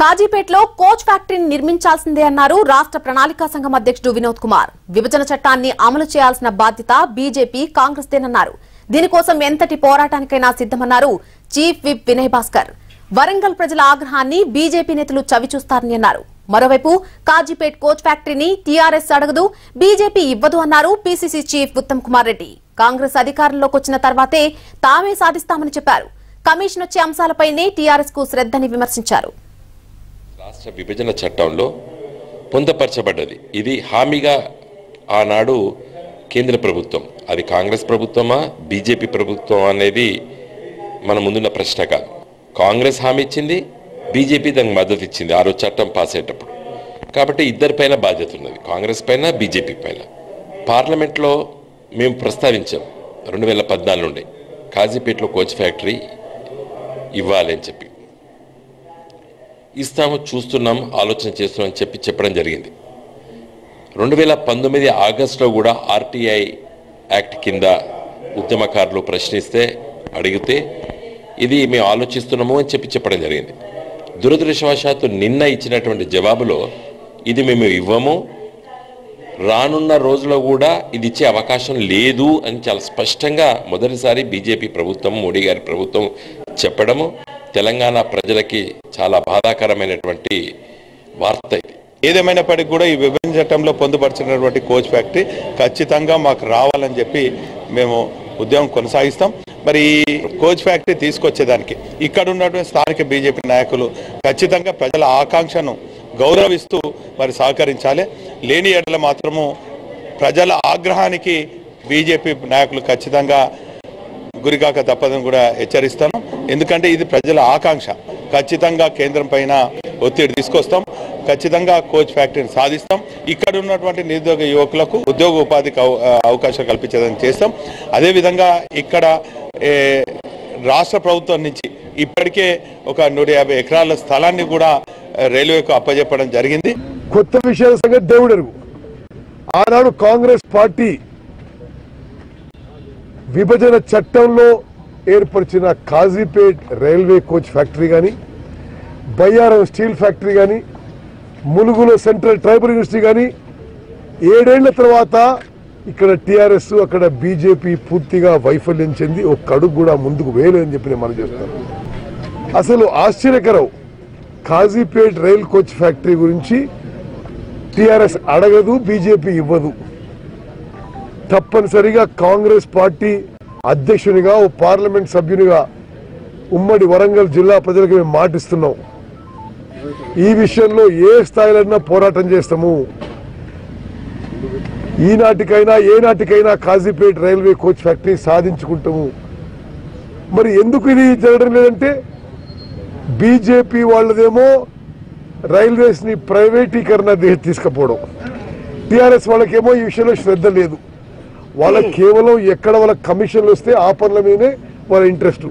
కాజీపేటలో coach ఫ్యాక్టరీని నిర్మించాల్సిందే అన్నారు రాష్ట్ర ప్రణాళికా సంఘం అధ్యక్షుడు వినోద్ కుమార్. విభజన చట్టాన్ని అమలు చేయాల్సిన బాధ్యత బీజేపీ కాంగ్రెస్దేనన్నారు దీనికోసం ఎంతటి పోరాటానికైనా సిద్దమన్నారు చీఫ్ విప్ వినయ్ భాస్కర్. వరంగల్ ప్రజల ఆగ్రహాన్ని బీజేపీ నేతలు చవిచూస్తారని అన్నారు. మరోవైపు కాజీపేట్ కోచ్ ఫ్యాక్టరీని టీఆర్ఎస్ అడగదు బీజేపీ ఇవ్వదు అన్నారు పీసీసీ చీఫ్ ఉత్తమ్ కుమార్ రెడ్డి. కాంగ్రెస్ అధికారంలోకి వచ్చిన తర్వాతే తామే సాధిస్తామని చెప్పారు. కమిషన్ వచ్చే అంశాలపైనే టీఆర్ఎస్కు శ్రద్దని విమర్శించారు. రాష్ట్ర విభజన చట్టంలో పొందపరచబడ్డది. ఇది హామీగా ఆనాడు కేంద్ర ప్రభుత్వం. అది కాంగ్రెస్ ప్రభుత్వమా బీజేపీ ప్రభుత్వం అనేది మన ముందున్న ప్రశ్న కాదు. కాంగ్రెస్ హామీ ఇచ్చింది బీజేపీ దానికి మద్దతు ఇచ్చింది. ఆ రోజు చట్టం పాస్ అయ్యేటప్పుడు. కాబట్టి ఇద్దరిపైన బాధ్యత ఉన్నది. కాంగ్రెస్ పైన బీజేపీ పైన. పార్లమెంట్లో మేము ప్రస్తావించాం. రెండు వేల పద్నాలుగు నుండి. కాజీపేటలో కోచ్ ఫ్యాక్టరీ ఇవ్వాలి అని చెప్పి. ఇస్తాము చూస్తున్నాం ఆలోచన చేస్తున్నాం అని చెప్పి చెప్పడం జరిగింది. రెండు వేల పంతొమ్మిది ఆగస్టులో కూడా ఆర్టీఐ యాక్ట్ కింద ఉద్యమకారులు ప్రశ్నిస్తే అడిగితే ఇది మేము ఆలోచిస్తున్నాము అని చెప్పి చెప్పడం జరిగింది. దురదృష్టవశాత్తు నిన్న ఇచ్చినటువంటి జవాబులో ఇది మేము ఇవ్వము రానున్న రోజుల్లో కూడా ఇది ఇచ్చే అవకాశం లేదు అని చాలా స్పష్టంగా మొదటిసారి బీజేపీ ప్రభుత్వం మోడీ గారి ప్రభుత్వం చెప్పడము తెలంగాణ ప్రజలకి చాలా బాధాకరమైనటువంటి వార్త ఇది. ఏదేమైనప్పటికీ కూడా ఈ విభజన చట్టంలో పొందుపరిచినటువంటి కోచ్ ఫ్యాక్టరీ ఖచ్చితంగా మాకు రావాలని చెప్పి మేము ఉద్యమం కొనసాగిస్తాం. మరి ఈ కోచ్ ఫ్యాక్టరీ తీసుకొచ్చేదానికి ఇక్కడ ఉన్నటువంటి స్థానిక బీజేపీ నాయకులు ఖచ్చితంగా ప్రజల ఆకాంక్షను గౌరవిస్తూ మరి సహకరించాలి. లేని ఎడల మాత్రము ప్రజల ఆగ్రహానికి బీజేపీ నాయకులు ఖచ్చితంగా గురికాక తప్పదని కూడా హెచ్చరిస్తాను. ఎందుకంటే ఇది ప్రజల ఆకాంక్ష. ఖచ్చితంగా కేంద్రం పైన ఒత్తిడి తీసుకొస్తాం. ఖచ్చితంగా కోచ్ ఫ్యాక్టరీని సాధిస్తాం. ఇక్కడ ఉన్నటువంటి నిరుద్యోగ యువకులకు ఉద్యోగ ఉపాధికి అవ- అవకాశం కల్పించేదని చేస్తాం. అదేవిధంగా ఇక్కడ ఏ, రాష్ట్ర ప్రభుత్వం నుంచి ఇప్పటికే ఒక నూట యాభై ఎకరాల స్థలాన్ని కూడా రైల్వేకు అప్పజెప్పడం జరిగింది. కొత్త విషయాల సంగతి దేవుడెరుగు. ఆనాడు కాంగ్రెస్ పార్టీ విభజన చట్టంలో ఏర్పరిచిన కాజీపేట్ రైల్వే కోచ్ ఫ్యాక్టరీ కానీ బయ్యారం స్టీల్ ఫ్యాక్టరీ కానీ ములుగులో సెంట్రల్ ట్రైబల్ యూనివర్సిటీ కానీ ఏడేళ్ళ తర్వాత ఇక్కడ టీఆర్ఎస్ అక్కడ బీజేపీ పూర్తిగా వైఫల్యం చెంది ఒక అడుగు కూడా ముందుకు వేయలేదని చెప్పి నేను మనం చేస్తాను. అసలు ఆశ్చర్యకరం. కాజీపేట్ రైల్ కోచ్ ఫ్యాక్టరీ గురించి టీఆర్ఎస్ అడగదు బీజేపీ ఇవ్వదు. తప్పనిసరిగా కాంగ్రెస్ పార్టీ అధ్యక్షునిగా ఓ పార్లమెంట్ సభ్యునిగా ఉమ్మడి వరంగల్ జిల్లా ప్రజలకు మేము మాటిస్తున్నాం. ఈ విషయంలో ఏ స్థాయిలైనా పోరాటం చేస్తాము. ఈనాటికైనా ఏనాటికైనా కాజీపేట్ రైల్వే కోచ్ ఫ్యాక్టరీ సాధించుకుంటాము. మరి ఎందుకు ఇది జరగడం లేదంటే బీజేపీ వాళ్ళదేమో రైల్వేస్ని ప్రైవేటీకరణ దే- తీసుకుపోవడం. టీఆర్ఎస్ వాళ్ళకేమో ఈ విషయంలో శ్రద్ధ లేదు. వాళ్ళకి కేవలం ఎక్కడ వాళ్ళ కమిషన్లు వస్తే ఆ పనుల మీదే వాళ్ళ ఇంట్రెస్ట్.